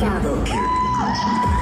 Double kill.